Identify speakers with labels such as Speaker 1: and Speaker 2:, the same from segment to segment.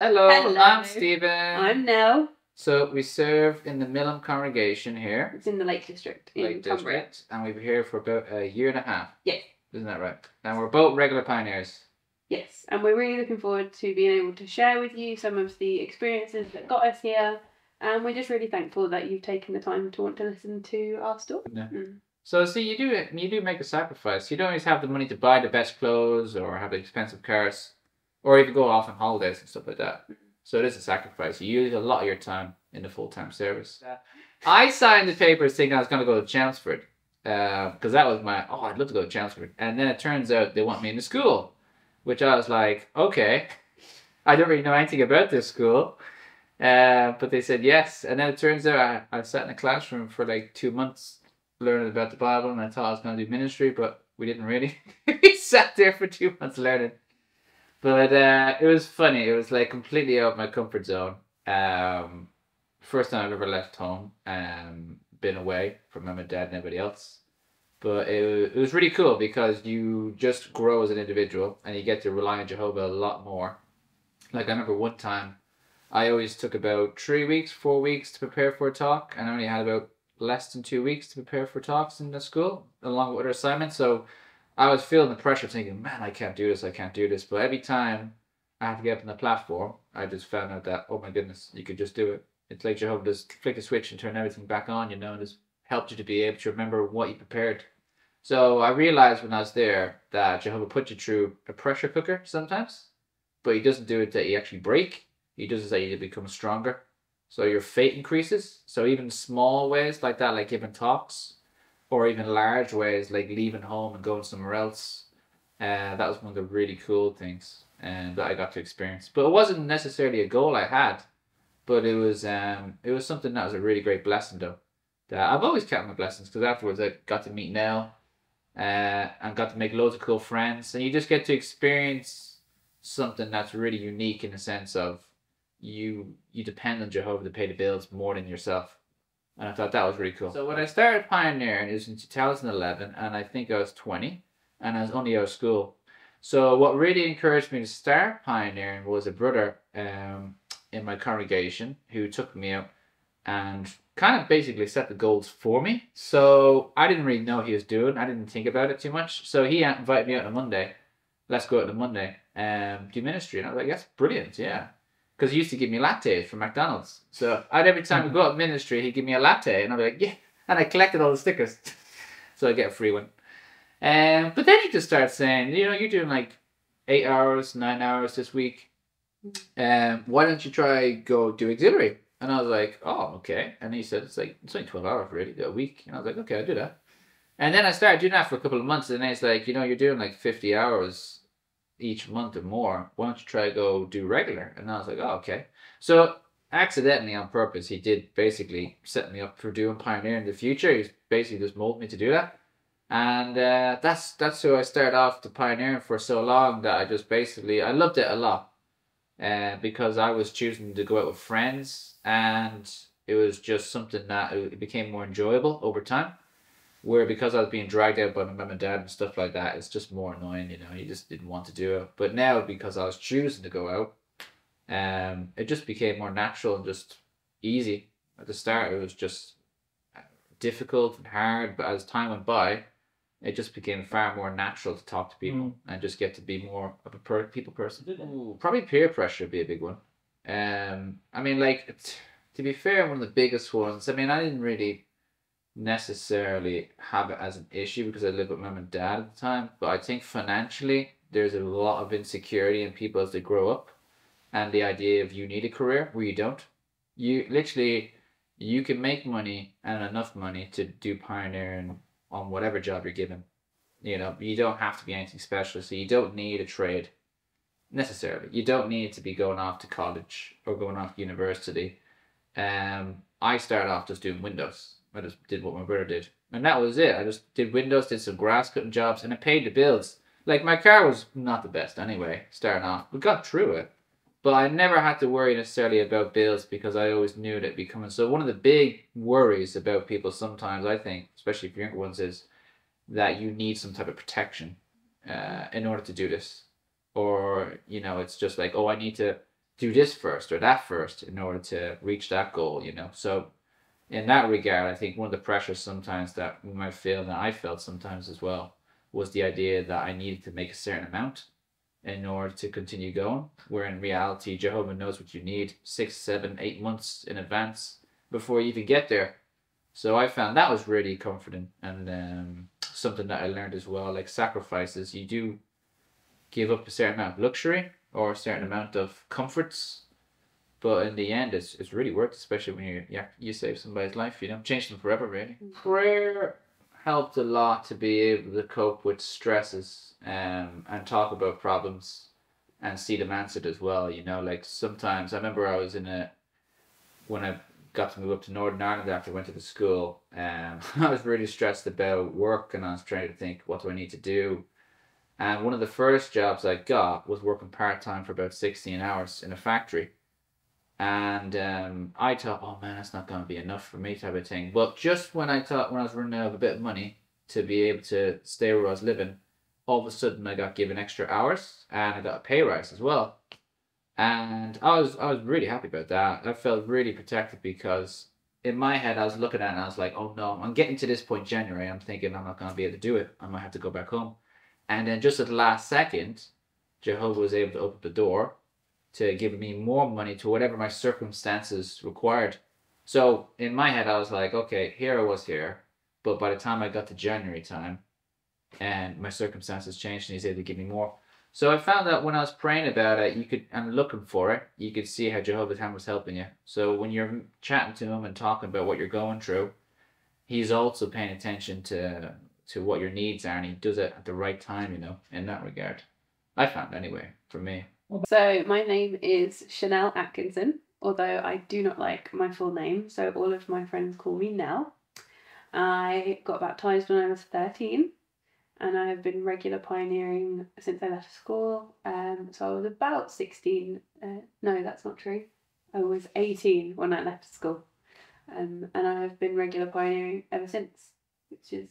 Speaker 1: Hello,
Speaker 2: Hello.
Speaker 1: I'm Stephen.
Speaker 2: I'm Nell.
Speaker 1: So we serve in the Millom congregation here,
Speaker 2: It's in the Lake District in
Speaker 1: Lake
Speaker 2: Cumbria.
Speaker 1: District, and we've been here for about a year and a half.
Speaker 2: Yes.
Speaker 1: Isn't that right? And we're both regular pioneers.
Speaker 2: Yes, and we're really looking forward to being able to share with you some of the experiences that got us here. And we're just really thankful that you've taken the time to want to listen to our story.
Speaker 1: Yeah.
Speaker 2: Mm.
Speaker 1: So see, you do you do make a sacrifice. You don't always have the money to buy the best clothes or have the expensive cars, or even go off on holidays and stuff like that. So it is a sacrifice. You use a lot of your time in the full time service. I signed the papers thinking I was going to go to Chelmsford because that was my oh I'd love to go to Chelmsford, and then it turns out they want me in the school, which I was like okay, I don't really know anything about this school. Uh, but they said yes, and then it turns out I, I sat in a classroom for like two months learning about the Bible, and I thought I was going to do ministry, but we didn't really. we sat there for two months learning. But uh, it was funny. It was like completely out of my comfort zone. Um, first time I've ever left home, um, been away from mum and dad and everybody else. But it, it was really cool because you just grow as an individual and you get to rely on Jehovah a lot more. Like I remember one time, I always took about three weeks, four weeks to prepare for a talk, and I only had about less than two weeks to prepare for talks in the school, along with other assignments. So I was feeling the pressure, thinking, "Man, I can't do this. I can't do this." But every time I had to get up on the platform, I just found out that, oh my goodness, you could just do it. It's like Jehovah just flick a switch and turn everything back on, you know, and just helped you to be able to remember what you prepared. So I realized when I was there that Jehovah put you through a pressure cooker sometimes, but he doesn't do it that you actually break. He does it that you become stronger. So your faith increases. So even small ways like that, like giving talks, or even large ways like leaving home and going somewhere else. Uh, that was one of the really cool things um, that I got to experience. But it wasn't necessarily a goal I had, but it was um, it was something that was a really great blessing though. That I've always kept my blessings because afterwards I got to meet Nell, uh, and got to make loads of cool friends, and you just get to experience something that's really unique in the sense of you you depend on Jehovah to pay the bills more than yourself. And I thought that was really cool. So when I started pioneering, it was in 2011, and I think I was 20, and I was only out of school. So what really encouraged me to start pioneering was a brother um, in my congregation who took me out and kind of basically set the goals for me. So I didn't really know what he was doing. I didn't think about it too much. So he invited me out on a Monday. Let's go out on a Monday um, do ministry. And I was like, that's brilliant, yeah. Because he used to give me lattes from McDonald's. So I'd every time we go up ministry, he'd give me a latte. And I'd be like, yeah. And I collected all the stickers. so I get a free one. Um, but then he just started saying, you know, you're doing like eight hours, nine hours this week. Um, why don't you try go do auxiliary? And I was like, oh, okay. And he said, it's like, it's only 12 hours really, a week. And I was like, okay, I'll do that. And then I started doing that for a couple of months. And then it's like, you know, you're doing like 50 hours each month or more. Why don't you try to go do regular? And I was like, oh, okay. So accidentally on purpose, he did basically set me up for doing pioneer in the future. He's basically just molded me to do that. And uh, that's that's who I started off the pioneering for so long that I just basically I loved it a lot, uh, because I was choosing to go out with friends and it was just something that it became more enjoyable over time. Where because I was being dragged out by my mum and dad and stuff like that, it's just more annoying. You know, you just didn't want to do it. But now because I was choosing to go out, um, it just became more natural and just easy. At the start, it was just difficult and hard, but as time went by, it just became far more natural to talk to people and just get to be more of a per- people person. Ooh, probably peer pressure would be a big one. Um, I mean, like t- to be fair, one of the biggest ones. I mean, I didn't really necessarily have it as an issue because I lived with mom and dad at the time, but I think financially there's a lot of insecurity in people as they grow up, and the idea of you need a career where you don't. You literally you can make money and enough money to do pioneering on whatever job you're given. You know, you don't have to be anything special, so you don't need a trade necessarily. You don't need to be going off to college or going off to university. Um, I started off just doing Windows. I just did what my brother did, and that was it. I just did Windows, did some grass cutting jobs, and it paid the bills. Like my car was not the best anyway, starting off. We got through it, but I never had to worry necessarily about bills because I always knew that it'd be coming. So one of the big worries about people sometimes, I think, especially for younger ones, is that you need some type of protection uh, in order to do this, or you know, it's just like, oh, I need to do this first or that first in order to reach that goal, you know. So in that regard, I think one of the pressures sometimes that we might feel and I felt sometimes as well was the idea that I needed to make a certain amount in order to continue going. Where in reality, Jehovah knows what you need six, seven, eight months in advance before you even get there. So I found that was really comforting and um, something that I learned as well. Like sacrifices, you do give up a certain amount of luxury or a certain amount of comforts, but in the end, it's, it's really worth, it, especially when you yeah you save somebody's life, you know, change them forever, really. Prayer helped a lot to be able to cope with stresses um, and talk about problems and see them answered as well. You know, like sometimes I remember I was in a when I got to move up to Northern Ireland after I went to the school. Um, I was really stressed about work and I was trying to think, what do I need to do? And one of the first jobs I got was working part time for about 16 hours in a factory. And um, I thought, oh man, that's not going to be enough for me type of thing. But just when I thought, when I was running out of a bit of money to be able to stay where I was living, all of a sudden I got given extra hours and I got a pay rise as well. And I was I was really happy about that. I felt really protected because in my head I was looking at it and I was like, oh no, I'm getting to this point January. I'm thinking I'm not gonna be able to do it. I might have to go back home. And then just at the last second, Jehovah was able to open the door to give me more money to whatever my circumstances required. So in my head I was like, okay, here I was here. But by the time I got to January time and my circumstances changed and he's able to give me more. So I found that when I was praying about it, you could and looking for it, you could see how Jehovah's Hand was helping you. So when you're chatting to him and talking about what you're going through, he's also paying attention to to what your needs are, and he does it at the right time. You know, in that regard, I found anyway for me.
Speaker 2: So my name is Chanel Atkinson, although I do not like my full name, so all of my friends call me Nell. I got baptized when I was thirteen and I have been regular pioneering since I left school. Um, so I was about 16. Uh, no, that's not true. I was 18 when I left school. Um, and I have been regular pioneering ever since, which is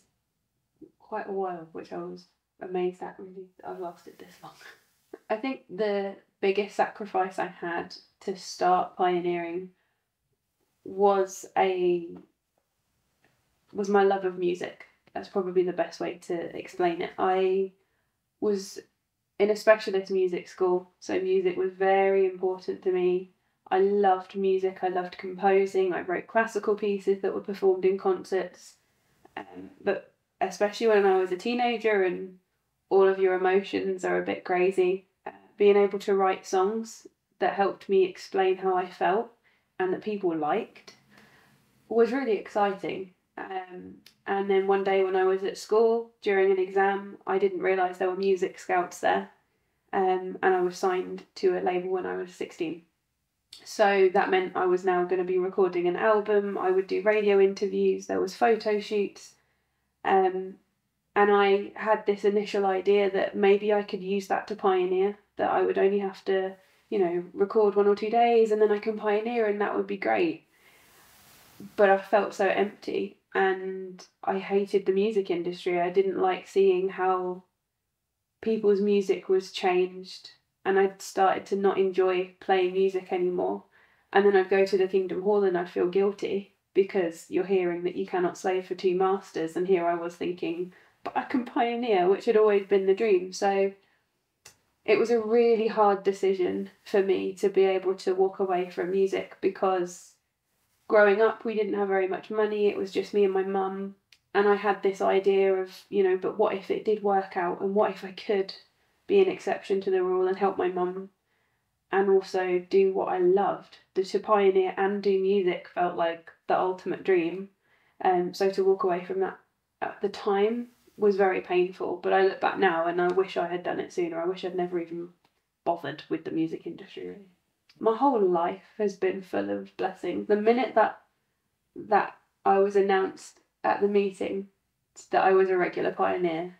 Speaker 2: quite a while, which I was amazed at really. I've lasted this long. I think the biggest sacrifice I had to start pioneering was a was my love of music that's probably the best way to explain it. I was in a specialist music school, so music was very important to me. I loved music, I loved composing, I wrote classical pieces that were performed in concerts. Um, but especially when I was a teenager and all of your emotions are a bit crazy, being able to write songs that helped me explain how I felt and that people liked was really exciting. Um, and then one day when I was at school during an exam, I didn't realise there were music scouts there. Um, and I was signed to a label when I was 16. So that meant I was now going to be recording an album, I would do radio interviews, there was photo shoots. Um, and I had this initial idea that maybe I could use that to pioneer, that I would only have to, you know, record one or two days and then I can pioneer and that would be great. But I felt so empty and I hated the music industry. I didn't like seeing how people's music was changed, and I'd started to not enjoy playing music anymore. And then I'd go to the Kingdom Hall and I'd feel guilty because you're hearing that you cannot slave for two masters, and here I was thinking, I can pioneer, which had always been the dream. So it was a really hard decision for me to be able to walk away from music because growing up, we didn't have very much money. It was just me and my mum. And I had this idea of, you know, but what if it did work out? And what if I could be an exception to the rule and help my mum and also do what I loved? To pioneer and do music felt like the ultimate dream. Um, so to walk away from that at the time was very painful. But I look back now and I wish I had done it sooner. I wish I'd never even bothered with the music industry, really my whole life has been full of blessings. The minute that that I was announced at the meeting that I was a regular pioneer,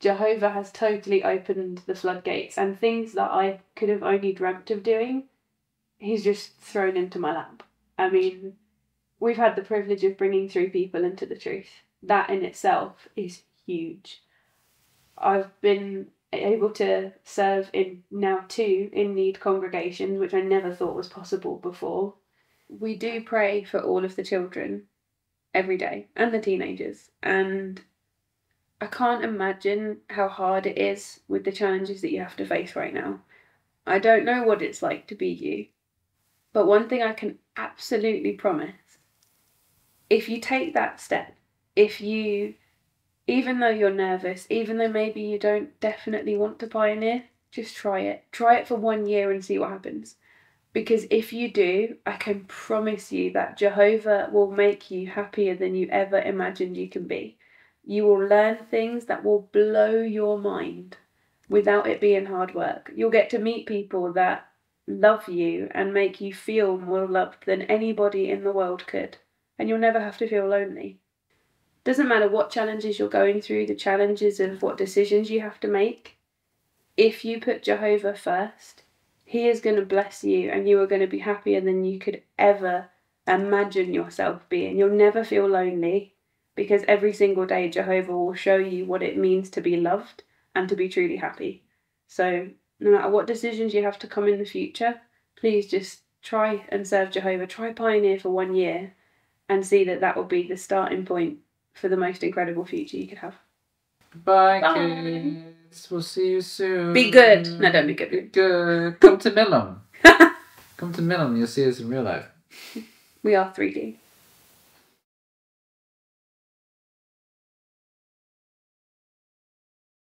Speaker 2: Jehovah has totally opened the floodgates and things that I could have only dreamt of doing, he's just thrown into my lap. I mean, we've had the privilege of bringing three people into the truth. That in itself is huge. I've been able to serve in now two in need congregations, which I never thought was possible before. We do pray for all of the children every day and the teenagers. And I can't imagine how hard it is with the challenges that you have to face right now. I don't know what it's like to be you. But one thing I can absolutely promise if you take that step, if you, even though you're nervous, even though maybe you don't definitely want to pioneer, just try it. Try it for one year and see what happens. Because if you do, I can promise you that Jehovah will make you happier than you ever imagined you can be. You will learn things that will blow your mind without it being hard work. You'll get to meet people that love you and make you feel more loved than anybody in the world could. And you'll never have to feel lonely. Doesn't matter what challenges you're going through, the challenges of what decisions you have to make. If you put Jehovah first, He is going to bless you and you are going to be happier than you could ever imagine yourself being. You'll never feel lonely because every single day Jehovah will show you what it means to be loved and to be truly happy. So, no matter what decisions you have to come in the future, please just try and serve Jehovah. Try Pioneer for one year and see that that will be the starting point for the most incredible future you could have.
Speaker 1: Bye,
Speaker 2: Bye.
Speaker 1: kids. We'll see you soon.
Speaker 2: Be good. No, don't be good.
Speaker 1: Be good. Come to Millom. Come to Millom. You'll see us in real life.
Speaker 2: We are 3D.